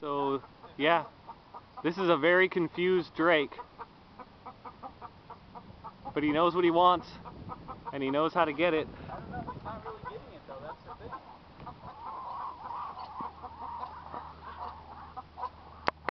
So, yeah, this is a very confused Drake. But he knows what he wants, and he knows how to get it.